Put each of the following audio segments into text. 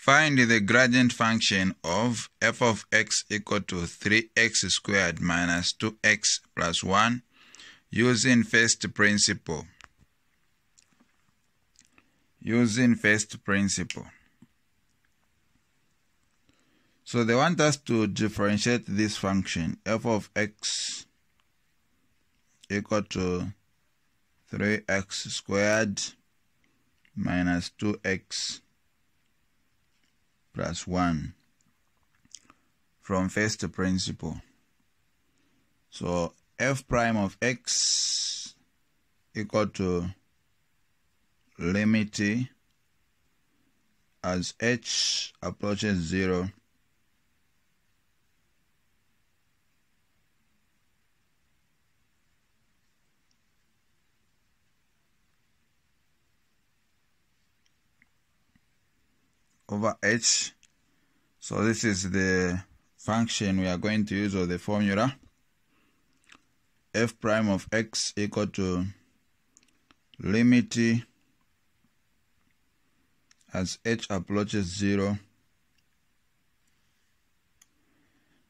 Find the gradient function of f of x equal to 3x squared minus 2x plus 1 using first principle. Using first principle. So they want us to differentiate this function f of x equal to 3x squared minus 2x plus 1 from first principle. So f prime of x equal to limit as h approaches 0 over h. So this is the function we are going to use or the formula. f prime of x equal to limit as h approaches 0.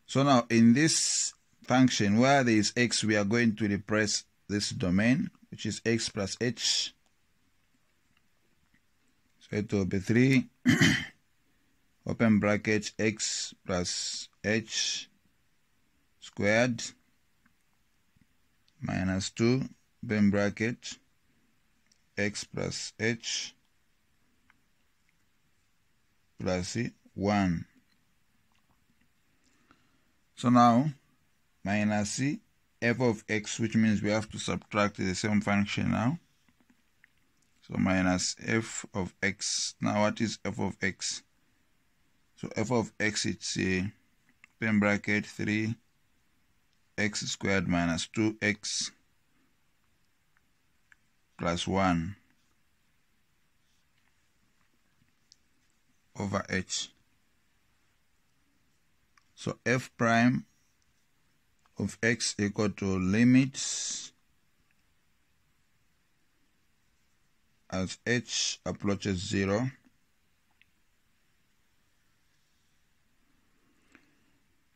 So now in this function where there is x we are going to replace this domain which is x plus h. It will be 3 open bracket x plus h squared minus 2 open bracket x plus h plus c plus 1. So now minus c f of x which means we have to subtract the same function now. So minus f of x. Now what is f of x? So f of x it's a pen bracket 3 x squared minus 2x plus 1 over h. So f prime of x equal to limits as h approaches 0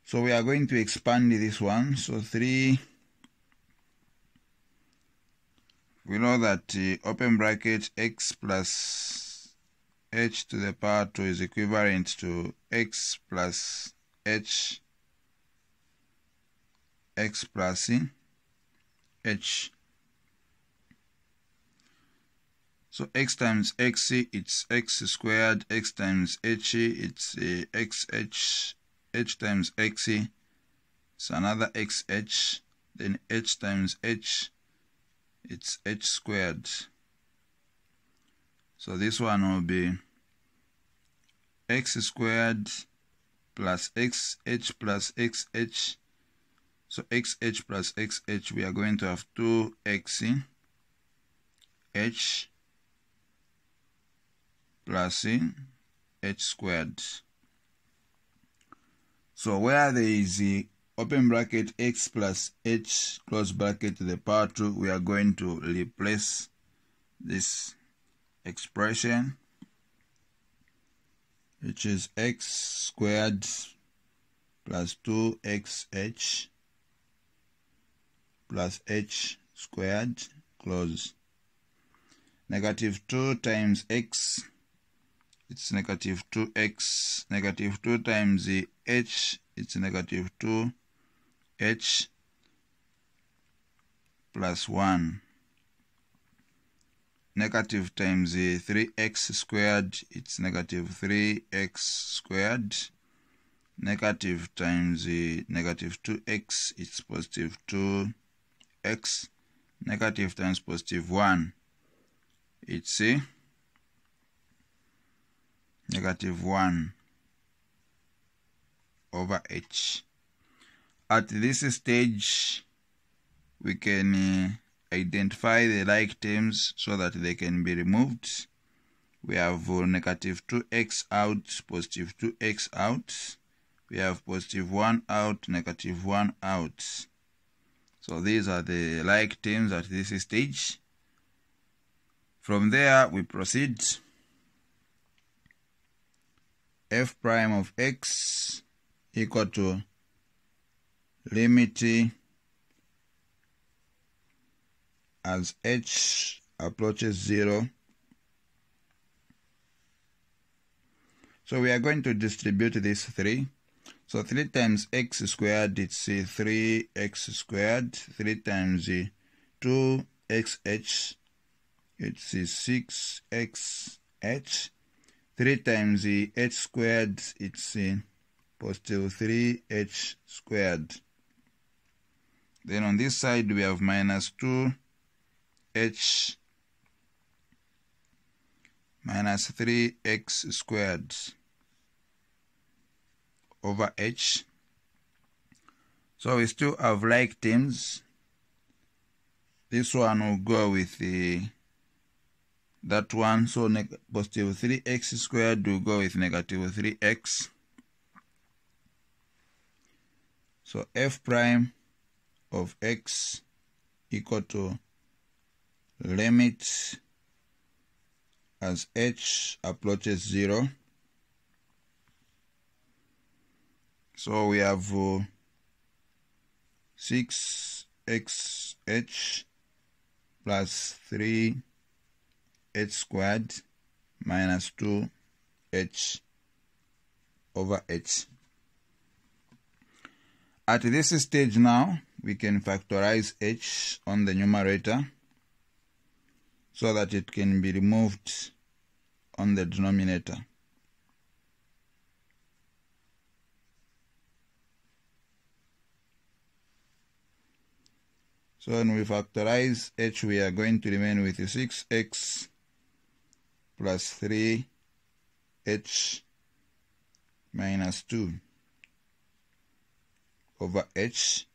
So we are going to expand this one. So 3, we know that uh, open bracket x plus h to the power 2 is equivalent to x plus h x plus h. So x times x it's x squared, x times h it's uh, xh h times x is another xh then h times h it's h squared. So this one will be x squared plus xh plus xh so xh plus xh we are going to have 2x h plus h squared so where there is the open bracket x plus h close bracket to the power 2, we are going to replace this expression, which is x squared plus 2xh plus h squared close. Negative 2 times x it's negative 2x, negative 2 times the h, it's negative 2h plus 1. Negative times the 3x squared, it's negative 3x squared. Negative times the negative 2x, it's positive 2x. Negative times positive 1, it's a negative 1 over h. At this stage, we can uh, identify the like terms so that they can be removed. We have uh, negative 2x out, positive 2x out. We have positive 1 out, negative 1 out. So these are the like terms at this stage. From there, we proceed f prime of x equal to limit as h approaches 0 so we are going to distribute this 3 so 3 times x squared it's 3x squared. 3 times 2xh it's 6xh 3 times the h squared it's uh, positive 3h squared then on this side we have minus 2h minus 3x squared over h. So we still have like terms. This one will go with the that one. So positive 3x squared will go with negative 3x. So f prime of x equal to limit as h approaches 0 so we have uh, 6xh plus 3h squared minus 2h over h. At this stage now, we can factorize h on the numerator so that it can be removed on the denominator. So when we factorize h, we are going to remain with 6x plus 3h minus 2 over h.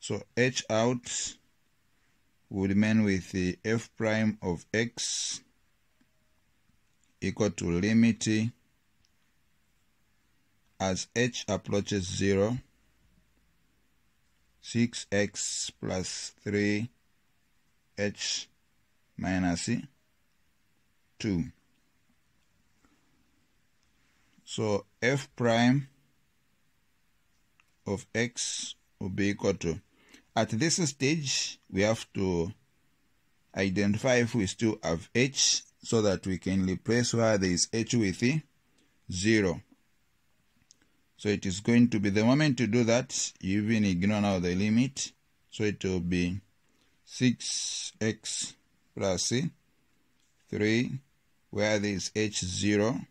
So h out will remain with the f prime of x equal to limit as h approaches 0 6x plus 3h minus 2 so f prime of x will be equal to at this stage we have to identify if we still have h so that we can replace where there is h with 0. So it is going to be, the moment you do that, you even ignore now the limit. So it will be 6x plus 3, where there is h0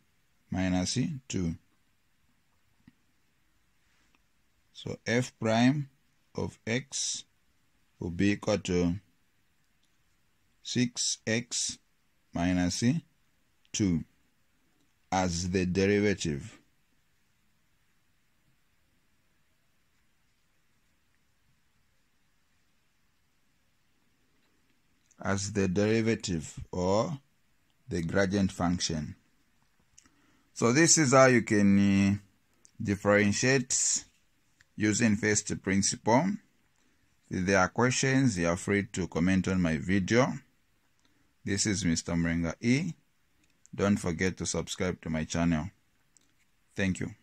minus 2. So f prime of x will be equal to 6x minus 2 as the derivative. as the derivative or the gradient function. So this is how you can uh, differentiate using first principle. If there are questions, you are free to comment on my video. This is Mr. Mulenga E. Don't forget to subscribe to my channel. Thank you.